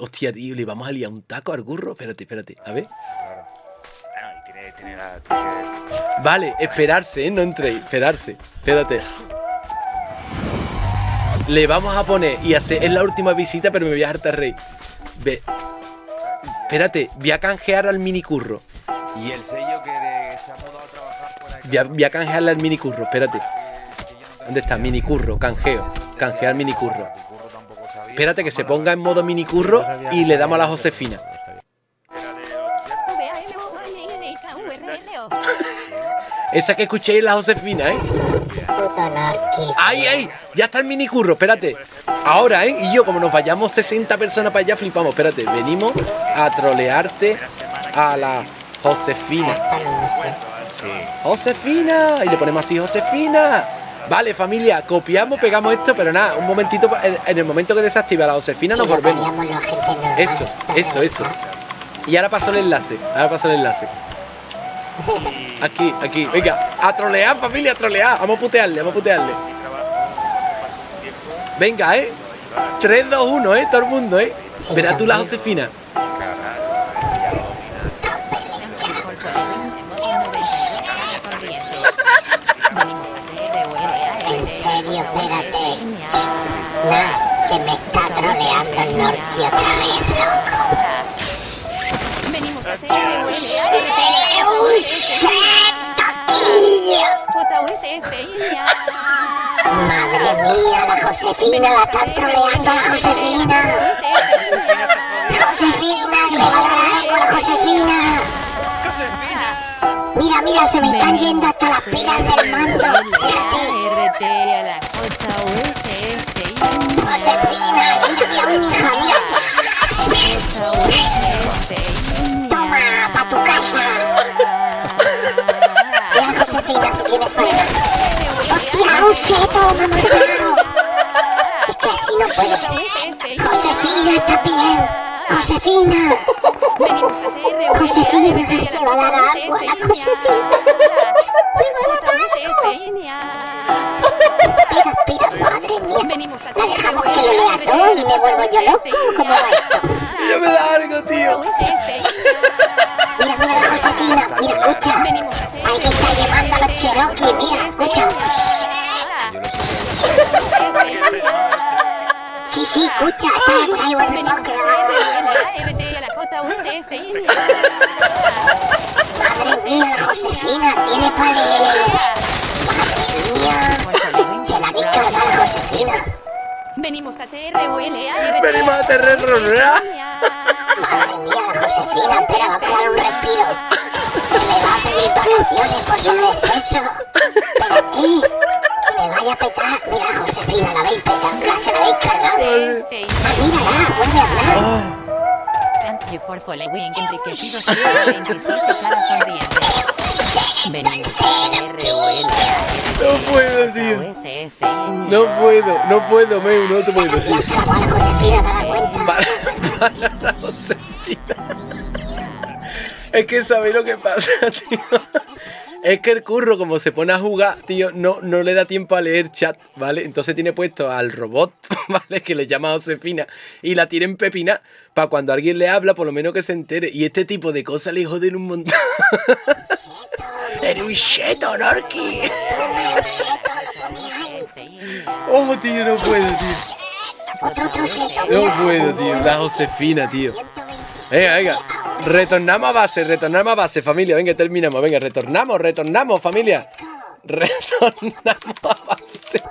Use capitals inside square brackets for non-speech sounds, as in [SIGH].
Hostia, tío, le vamos a liar un taco al burro. Espérate, espérate, a ver. Claro. Bueno, y tiene, tiene la tuya. Vale, esperarse, ¿eh? No entréis, esperarse. Espérate. Le vamos a poner y hacer. Es la última visita, pero me voy a hartar rey. Ve. Espérate, voy a canjear al minicurro. Y el sello que de- se ha mudado a trabajar por aquí. Voy a, voy a canjearle al minicurro, espérate. ¿Dónde está? Minicurro, canjeo. Canjear minicurro. Espérate que se ponga en modo minicurro y le damos a la Josefina. Esa que escuchéis es la Josefina, ¿eh? ¡Ay, ay! Ya está el minicurro, espérate. Ahora, ¿eh? Y yo, como nos vayamos 60 personas para allá, flipamos. Espérate, venimos a trolearte a la Josefina. ¡Josefina! Y le ponemos así, ¡Josefina! Vale, familia, copiamos, pegamos esto, pero nada, un momentito, en, el momento que desactiva la Josefina nos volvemos. Eso, eso, eso. Y ahora paso el enlace, ahora paso el enlace. Aquí, aquí, venga, a trolear, familia, a trolear. Vamos a putearle, vamos a putearle. Venga, eh. 3, 2, 1, eh, todo el mundo, eh. Verás tú la Josefina. Nas, que me está troleando el Norki otra vez, Venimos a ¡Un setoquillo! Madre mía, la Josefina, la están troleando la. Josefina, me están yendo hasta las pilas del mando. Fíjate. Josefina, mira, mira, mi hija, mira. Toma, pa' tu casa. Mira, Josefina, si tienes faena. ¡Hostia, un cheto! Es que así no puedo. Josefina, está bien. Josefina. Josefina, va a dar agua, la Josefina. Va a dar agua. Espera, madre mía. La dejamos que lo lea todo y me vuelvo yo loco. ¿Cómo va esto? Ya me da algo, tío. Mira, mira la Josefina. Mira, escucha. Alguien está llevando a los Cherokee. Mira, escucha. [LAUGHS] Sí, sí, escucha. Está por ahí, bueno, no, que Madre mía, la Josefina tiene para leer. Madre mía. Se la vi cargar la Josefina. Venimos a TRULA. Venimos a terror. Madre mía, la Josefina. Espera, va a pegar un respiro. Me va a pedir vacaciones por su exceso. Pero. Que me vaya a petar. Mira, la Josefina, la petado. Thank you for following enriquecido siglo 27 cara sonriente. Venimos a ROL. No puedo, tío. No puedo, no puedo, Meu, no te puedo. Para, para la. Es que sabéis lo que pasa, tío. Es que el curro, como se pone a jugar, tío, no, no le da tiempo a leer chat, ¿vale? Entonces tiene puesto al robot, [LAUGHS] ¿vale? Que le llama Josefina y la tiene en pepina para cuando alguien le habla, por lo menos que se entere. Y este tipo de cosas le joden un montón. [LAUGHS] Eres un cheto, Norki. [LAUGHS] Oh, tío, no puedo, tío. No puedo, tío. La Josefina, tío. Venga, venga. Retornamos a base, retornamos a base, familia. Venga, terminamos. Venga, retornamos, retornamos, familia. Retornamos a base.